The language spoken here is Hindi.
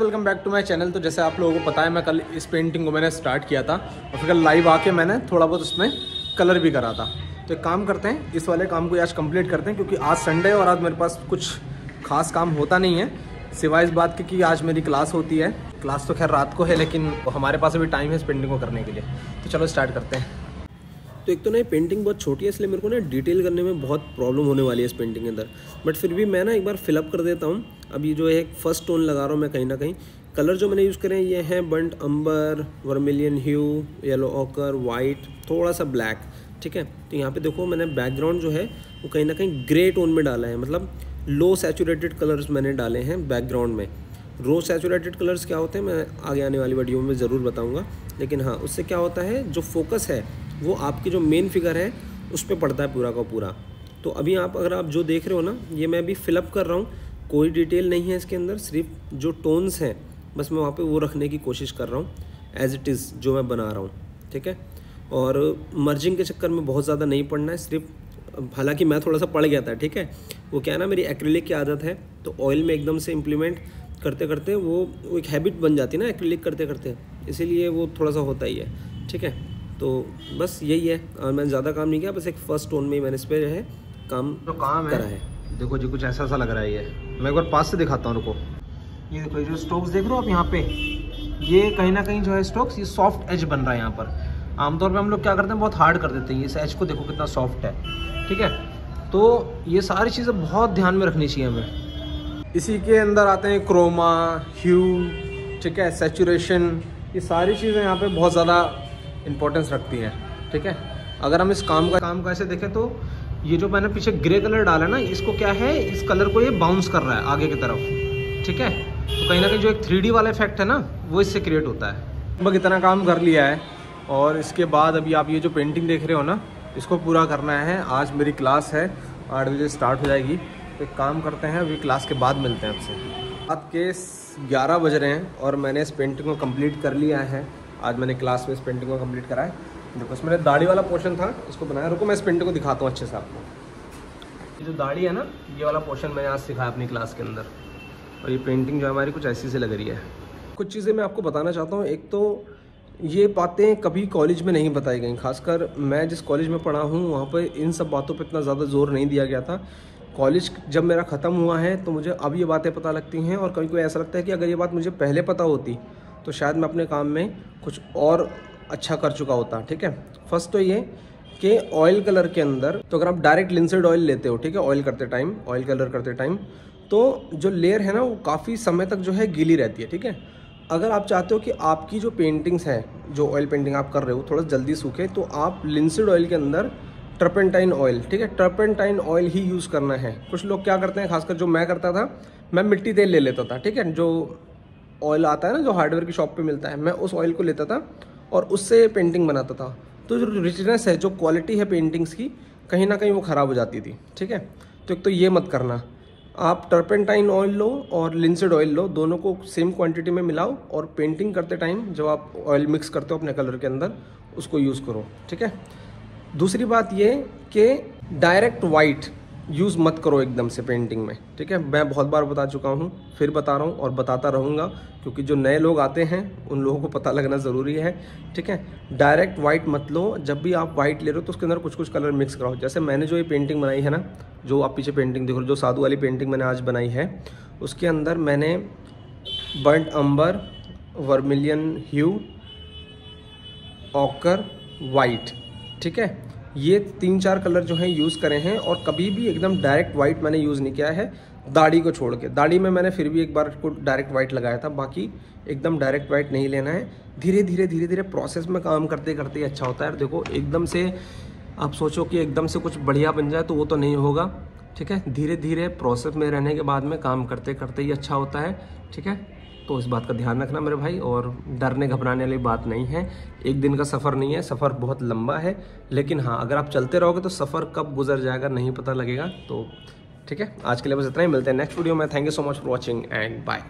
Welcome back to my channel तो जैसे आप लोगों को पता है, मैं कल इस पेंटिंग को मैंने स्टार्ट किया था और फिर कल लाइव आके मैंने थोड़ा बहुत उसमें कलर भी करा था। तो एक काम करते हैं, इस वाले काम को आज कंप्लीट करते हैं, क्योंकि आज संडे और आज मेरे पास कुछ खास काम होता नहीं है। सिवाय इस बात के कि आज मेरी क्लास होती है। क्लास तो खैर रात को है, लेकिन हमारे पास अभी टाइम है इस पेंटिंग को करने के लिए। तो चलो स्टार्ट करते हैं। तो एक तो ना ये पेंटिंग बहुत छोटी है, इसलिए मेरे को ना डिटेल करने में बहुत प्रॉब्लम होने वाली है इस पेंटिंग के अंदर। बट फिर भी मैं ना एक बार फिलअप कर देता हूँ। ये जो है फ़र्स्ट टोन लगा रहा हूँ मैं कहीं ना कहीं। कलर जो मैंने यूज़ करें ये हैं burnt umber vermilion hue yellow ochre white थोड़ा सा ब्लैक ठीक है? तो यहाँ पे देखो, मैंने बैकग्राउंड जो है, वो कहीं ना कहीं ग्रे टोन में डाला है। मतलब लो सैचुरेटेड कलर्स मैंने डाले हैं बैकग्राउंड में। रो सैचुरेटेड कलर्स क्या होते हैं, मैं आगे आने वाली वीडियो में ज़रूर बताऊँगा। लेकिन हाँ उससे क्या होता है, जो फोकस है वो आपकी जो मेन फिगर है, उस पर पड़ता है पूरा का पूरा। तो अभी आप अगर आप जो देख रहे हो ना, ये मैं अभी फिलअप कर रहा हूँ। कोई डिटेल नहीं है इसके अंदर, सिर्फ़ जो टोन्स हैं, बस मैं वहाँ पे वो रखने की कोशिश कर रहा हूँ। एज इट इज़ जो मैं बना रहा हूँ, ठीक है? और मर्जिंग के चक्कर में बहुत ज़्यादा नहीं पढ़ना है, सिर्फ़, हालाँकि मैं थोड़ा सा पढ़ गया था, ठीक है? वो क्या है ना, मेरी एक्रिलिक की आदत है तो ऑयल में एकदम से इम्प्लीमेंट करते करते वो एक हैबिट बन जाती है ना एक्रिलिक करते करते इसीलिए वो थोड़ा सा होता ही है, ठीक है? तो बस यही है। और मैंने ज़्यादा काम नहीं किया बस एक फ़र्स्ट टोन में ही मैंने इस पर जो है काम तो काम करा है। देखो जी कुछ ऐसा सा लग रहा है ये। मैं एक बार पास से दिखाता हूँ रुको। ये देखो जो स्टोक्स देख रहे हो आप यहाँ पे ये कहीं ना कहीं जो है स्टोक्स ये सॉफ्ट एज बन रहा है यहाँ पर। आमतौर पे हम लोग क्या करते हैं बहुत हार्ड कर देते हैं। इस एज को देखो कितना सॉफ्ट है ठीक है? तो ये सारी चीज़ें बहुत ध्यान में रखनी चाहिए हमें। इसी के अंदर आते हैं क्रोमा ह्यू ठीक है? सेचुरेशन ये सारी चीज़ें यहाँ पे बहुत ज़्यादा इम्पोर्टेंस रखती है, ठीक है? अगर हम इस काम का काम का ऐसे देखें तो ये जो मैंने पीछे ग्रे कलर डाला ना, इसको क्या है? इस कलर को ये बाउंस कर रहा है आगे की तरफ़, ठीक है? तो कहीं ना कहीं जो एक थ्री वाला इफ़ेक्ट है ना, वो इससे क्रिएट होता है। लगभग इतना काम कर लिया है और इसके बाद अभी आप ये जो पेंटिंग देख रहे हो ना, इसको पूरा करना है। आज मेरी क्लास है, आठ बजे स्टार्ट हो जाएगी। तो एक काम करते हैं, अभी क्लास के बाद मिलते हैं आपसे। रात के ग्यारह बज रहे हैं और मैंने इस पेंटिंग को कंप्लीट कर लिया है। आज मैंने क्लास में इस पेंटिंग को कंप्लीट कराया देखो, इसमें मैंने दाढ़ी वाला पोर्शन था, इसको बनाया। रुको, मैं इस पेंटिंग को दिखाता हूँ अच्छे से आपको। ये जो दाढ़ी है ना, ये वाला पोर्शन मैंने आज सिखाया अपनी क्लास के अंदर। और ये पेंटिंग जो हमारी कुछ ऐसी से लग रही है। कुछ चीज़ें मैं आपको बताना चाहता हूँ। एक तो ये बातें कभी कॉलेज में नहीं बताई गई। खासकर मैं जिस कॉलेज में पढ़ा हूँ, वहाँ पर इन सब बातों पर इतना ज़्यादा ज़ोर नहीं दिया गया था। कॉलेज जब मेरा ख़त्म हुआ है तो मुझे अब ये बातें पता लगती हैं। और कभी कोई ऐसा लगता है कि अगर ये बात मुझे पहले पता होती तो शायद मैं अपने काम में कुछ और अच्छा कर चुका होता, ठीक है? फ़र्स्ट तो ये कि ऑयल कलर के अंदर तो अगर आप डायरेक्ट लिंसेड ऑयल लेते हो, ठीक है? ऑयल करते टाइम ऑयल कलर करते टाइम तो जो लेयर है ना, वो काफ़ी समय तक जो है गीली रहती है, ठीक है? अगर आप चाहते हो कि आपकी जो पेंटिंग्स हैं, जो ऑयल पेंटिंग आप कर रहे हो, थोड़ा जल्दी सूखे तो आप लिंसिड ऑयल के अंदर ट्रपेंटाइन ऑयल ठीक है? ट्रपेंटाइन ऑयल ही यूज़ करना है। कुछ लोग क्या करते हैं, खासकर जो मैं करता था, मैं मिट्टी तेल ले लेता था, ठीक है? जो ऑयल आता है ना, जो हार्डवेयर की शॉप पे मिलता है। मैं उस ऑयल को लेता था और उससे पेंटिंग बनाता था। तो जो रिचनेस है, जो क्वालिटी है पेंटिंग्स की, कहीं ना कहीं वो ख़राब हो जाती थी। ठीक है? तो एक तो ये मत करना। आप टर्पेंटाइन ऑयल लो और लिंसड ऑयल लो, दोनों को सेम क्वांटिटी में मिलाओ और पेंटिंग करते टाइम जब आप ऑयल मिक्स करते हो अपने कलर के अंदर, उसको यूज़ करो। ठीक है? दूसरी बात ये कि डायरेक्ट वाइट यूज़ मत करो एकदम से पेंटिंग में, ठीक है? मैं बहुत बार बता चुका हूँ, फिर बता रहा हूँ और बताता रहूँगा, क्योंकि जो नए लोग आते हैं, उन लोगों को पता लगना ज़रूरी है, ठीक है? डायरेक्ट वाइट मत लो, जब भी आप वाइट ले रहे हो तो उसके अंदर कुछ कुछ कलर मिक्स कराओ। जैसे मैंने जो ये पेंटिंग बनाई है ना, जो आप पीछे पेंटिंग देख रहे हो जो साधु वाली पेंटिंग मैंने आज बनाई है, उसके अंदर मैंने burnt umber vermilion hue ochre white ठीक है? ये तीन चार कलर जो हैं यूज़ करे हैं और कभी भी एकदम डायरेक्ट वाइट मैंने यूज़ नहीं किया है। दाढ़ी को छोड़ के। दाढ़ी में मैंने फिर भी एक बार को डायरेक्ट वाइट लगाया था, बाकी एकदम डायरेक्ट वाइट नहीं लेना है। धीरे धीरे धीरे धीरे प्रोसेस में काम करते करते अच्छा होता है। देखो, एकदम से आप सोचो कि एकदम से कुछ बढ़िया बन जाए तो वो तो नहीं होगा, ठीक है? धीरे धीरे प्रोसेस में रहने के बाद में काम करते करते ही अच्छा होता है, ठीक है? तो इस बात का ध्यान रखना मेरे भाई, और डरने घबराने वाली बात नहीं है। एक दिन का सफ़र नहीं है, सफ़र बहुत लंबा है, लेकिन हाँ अगर आप चलते रहोगे तो सफ़र कब गुजर जाएगा नहीं पता लगेगा। तो ठीक है, आज के लिए बस इतना ही, मिलते हैं नेक्स्ट वीडियो में। Thank you so much for watching and bye